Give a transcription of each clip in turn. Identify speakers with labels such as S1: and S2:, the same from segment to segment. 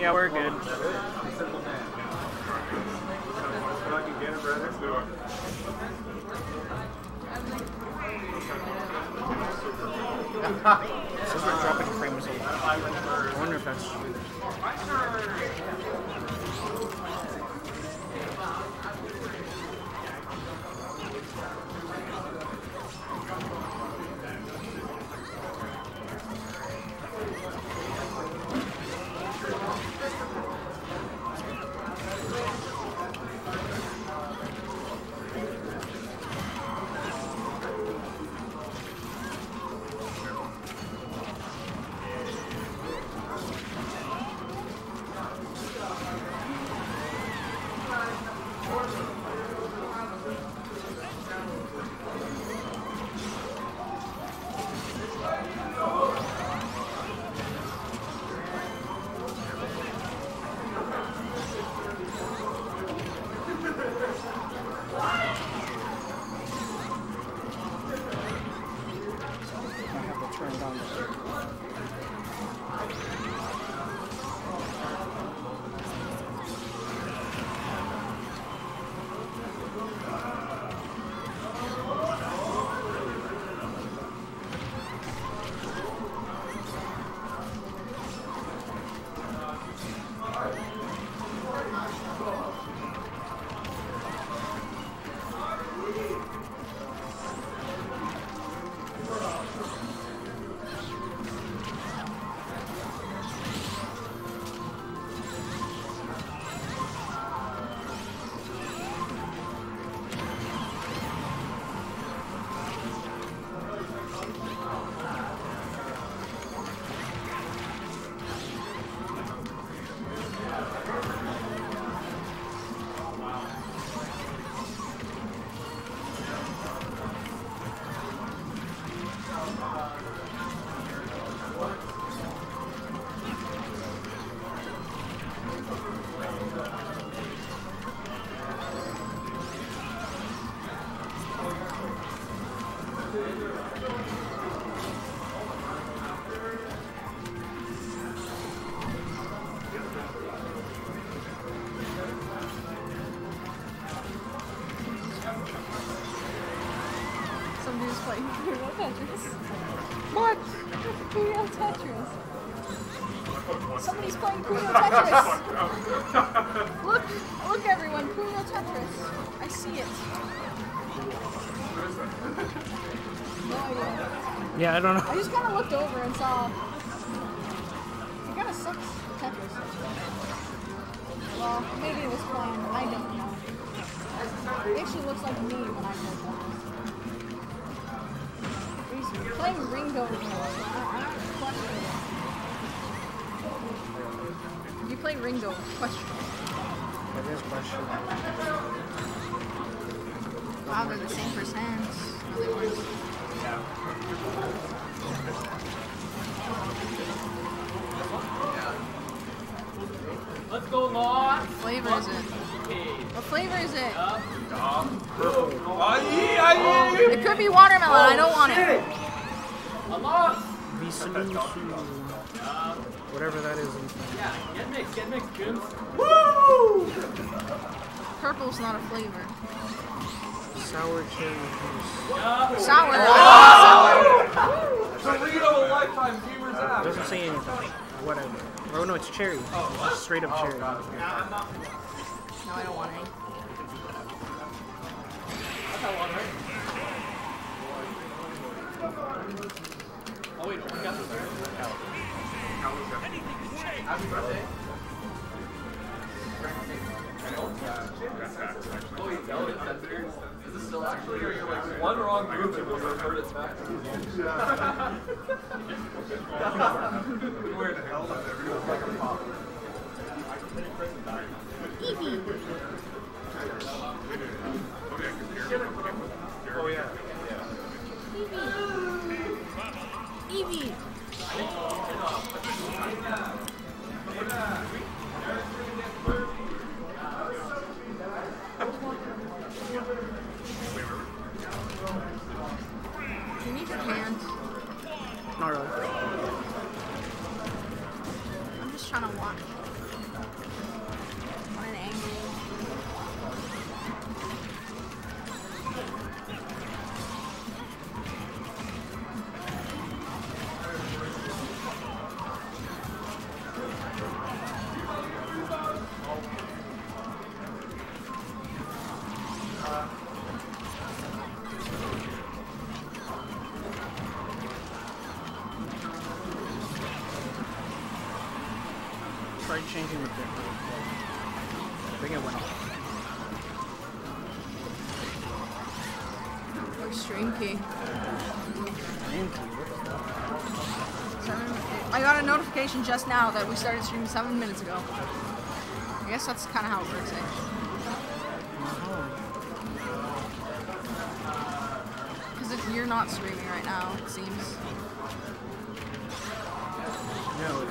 S1: Yeah, we're good.
S2: I'm a simple man. If I can get it, brother, let's do it.
S1: Says we're dropping frames. I wonder if that's true. I
S3: Some dude's playing Real Tetris. What? Real Tetris. Somebody's playing Real Tetris. look, look everyone, Real Tetris. I see it. No idea.
S1: Yeah, I don't know.
S3: I just kind of looked over and saw. It kind of sucks Tetris. Well, maybe it was playing. I don't know. It actually looks like me when I play Tetris. He's playing Ringo. I, I question it. You play Ringo? Question.
S1: That is question.
S3: Wow, they're the same percent. No, they weren't.
S2: Let's go, Law.
S3: What flavor is it? What flavor is it? It could be watermelon. I don't want it.
S1: Visusu. Whatever that is. in-
S2: Yeah, get mixed, get mixed, Jim.
S3: Purple's not a flavor.
S1: Sour cherry juice. Oh!
S3: Sour.
S2: Burrito lifetime viewers
S1: It
S2: out.
S1: doesn't say anything. Whatever. Oh no, it's cherry. It's just straight up cherry.
S3: Oh, no, I don't want any.
S2: Oh wait, we got this. Happy birthday. Oh, you weird. This still actually, or you're like one wrong move and revert it back the is like changing the bit. I think it went off.
S3: Extreme key.
S2: Name key, what the fuck?
S3: Seven, I got a notification just now that we started streaming seven minutes ago. I guess that's kind of how it works. Eh? Because if you're not streaming right now, it seems.
S2: No, it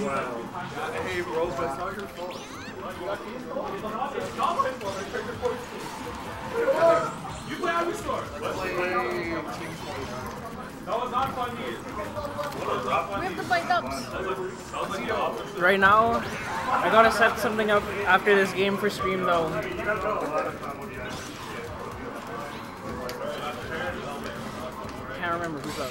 S4: Hey, but it's not your fault. You play we score. Let's play That was not fun
S3: We have to fight dubs.
S2: Right now, I gotta set something up after this game for stream though. Can't remember who's up.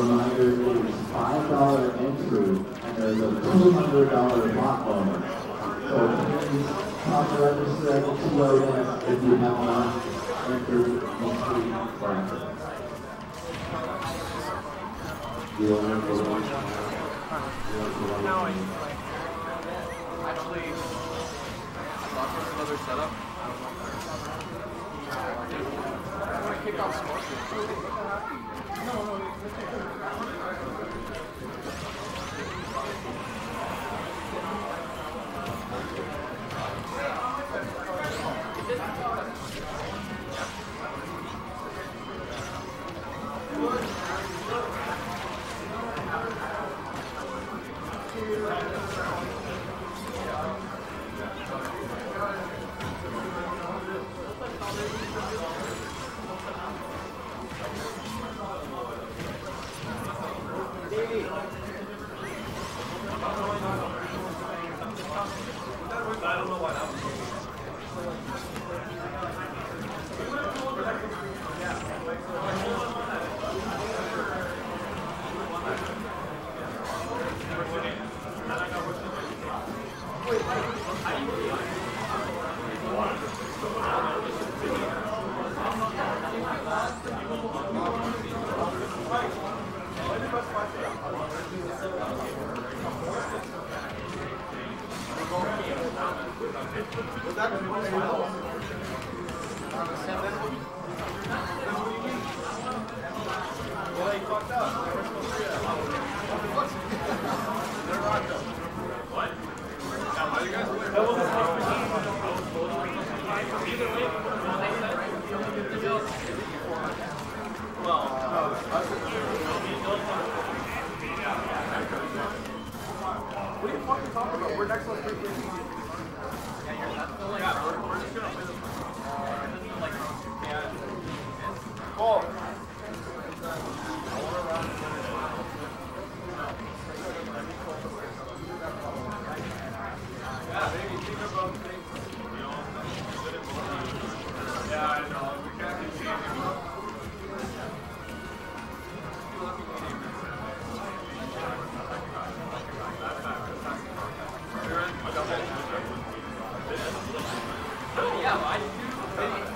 S5: Reminder, is $5 entry, and there's a $200 lot bonus. So please come register at the TOS if you have not entered into bracket. The one. Will enter the
S1: No,
S5: one.
S1: I,
S2: Actually, I thought there was another setup. pick up spots. No, no, no. What are Yeah, well, I